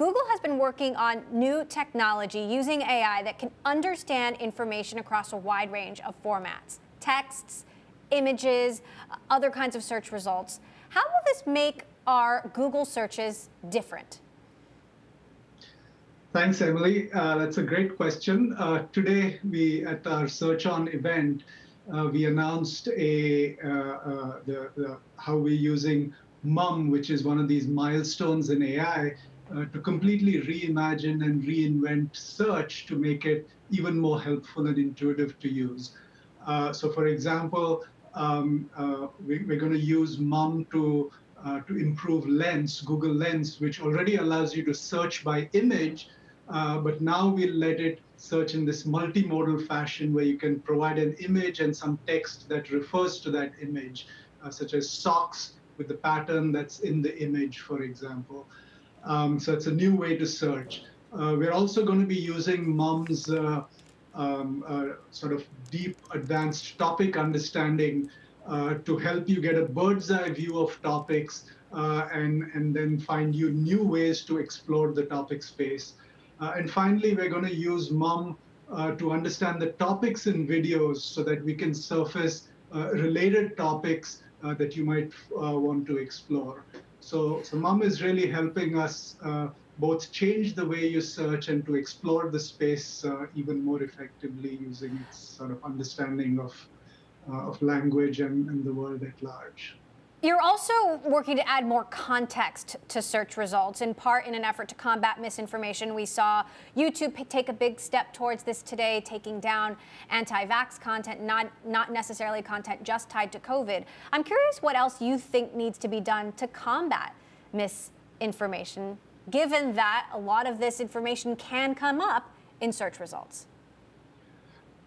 Google has been working on new technology using AI that can understand information across a wide range of formats texts, images, other kinds of search results. How will this make our Google searches different? Thanks, Emily. Uh, that's a great question. Uh, today, we at our Search On event, uh, we announced a uh, uh, the, the, how we're using MUM, which is one of these milestones in AI, uh, to completely reimagine and reinvent search to make it even more helpful and intuitive to use. so, for example, um, we, are going to use MUM to to improve Lens, Google Lens, which already allows you to search by image uh, but now we'll let it search in this multimodal fashion where you can provide an image and some text that refers to that image, uh, such as socks with the pattern that's in the image, for example. Um, so it's a new way to search. Uh, we're also going to be using MUM's uh, um, uh, sort of deep advanced topic understanding uh, to help you get a bird's eye view of topics and, and then find you new ways to explore the topic space. Uh, and finally, we're going to use MUM uh, to understand the topics in videos so that we can surface uh, related topics uh, that you might uh, want to explore. So, so MUM is really helping us uh, both change the way you search and to explore the space even more effectively using its sort of understanding of, of language and, and the world at large. You're also working to add more context to search results, in part in an effort to combat misinformation. We saw YouTube take a big step towards this today, taking down anti-vax content, not, not necessarily content just tied to COVID. I'm curious what else you think needs to be done to combat misinformation, given that a lot of this information can come up in search results.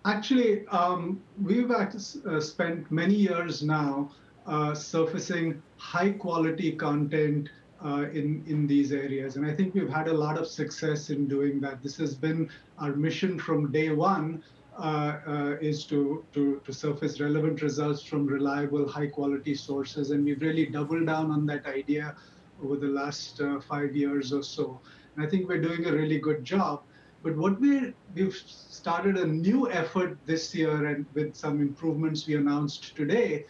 Actually, um, we've uh, spent many years now uh, surfacing high quality content uh, in, in these areas. And I think we've had a lot of success in doing that. This has been our mission from day one uh, uh is to, to, to surface relevant results from reliable, high quality sources. And we've really doubled down on that idea over the last uh, five years or so. And I think we're doing a really good job. But what we we've started a new effort this year, and with some improvements we announced today,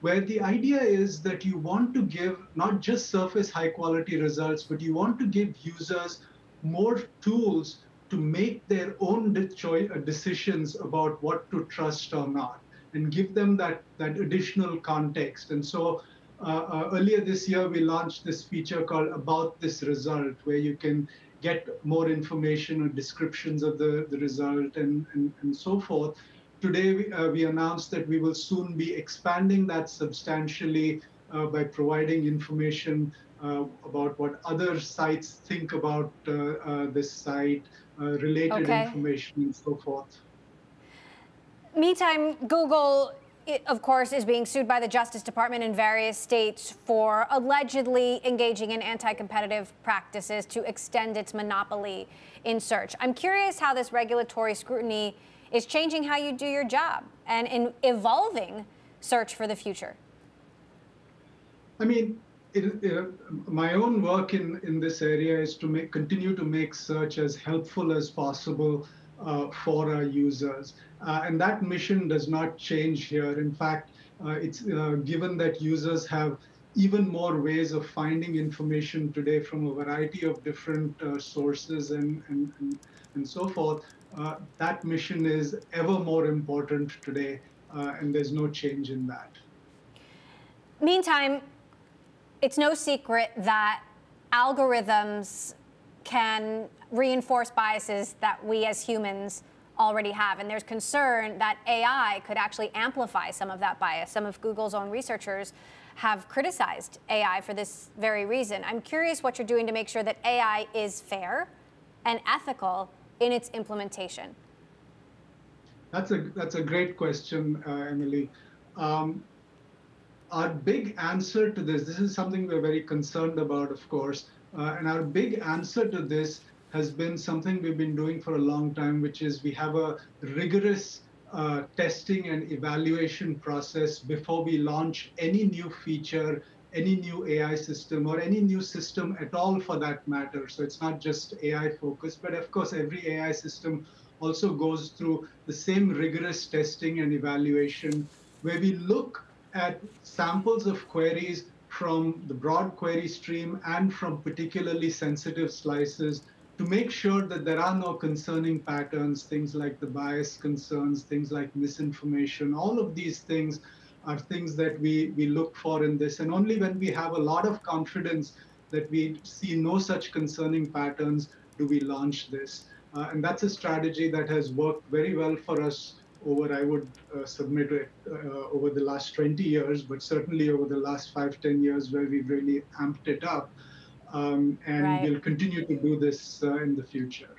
where the idea is that you want to give not just surface high quality results, but you want to give users more tools to make their own uh, decisions about what to trust or not and give them that, that additional context. And so uh, uh, earlier this year, we launched this feature called About This Result, where you can get more information or descriptions of the, the result and, and, and so forth today we, uh, we, announced that we will soon be expanding that substantially uh, by providing information uh, about what other sites think about uh, uh, this site, uh, related okay. information, and so forth. Meantime, Google it, of course, is being sued by the Justice Department in various states for allegedly engaging in anti competitive practices to extend its monopoly in search. I'm curious how this regulatory scrutiny is changing how you do your job and in evolving search for the future? I mean, it, it, my own work in, in this area is to make, continue to make search as helpful as possible uh, for our users. Uh, and that mission does not change here. In fact, uh, it's uh, given that users have even more ways of finding information today from a variety of different uh, sources and, and, and, and so forth uh, that mission is ever more important today, uh, and there's no change in that. Meantime, it's no secret that algorithms can reinforce biases that we as humans already have. And there's concern that AI could actually amplify some of that bias. Some of Google's own researchers have criticized AI for this very reason. I'm curious what you're doing to make sure that AI is fair and ethical in its implementation? That's a that's a great question, uh, Emily. Um, our big answer to this, this is something we're very concerned about, of course, uh, and our big answer to this has been something we've been doing for a long time, which is we have a rigorous uh, testing and evaluation process before we launch any new feature any new AI system or any new system at all for that matter. So it's not just AI focused, but of course, every AI system also goes through the same rigorous testing and evaluation where we look at samples of queries from the broad query stream and from particularly sensitive slices to make sure that there are no concerning patterns, things like the bias concerns, things like misinformation, all of these things are things that we, we look for in this. And only when we have a lot of confidence that we see no such concerning patterns do we launch this. Uh, and that's a strategy that has worked very well for us over, I would uh, submit it, uh, over the last 20 years, but certainly over the last five, 10 years where we've really amped it up. Um, and right. we'll continue to do this uh, in the future.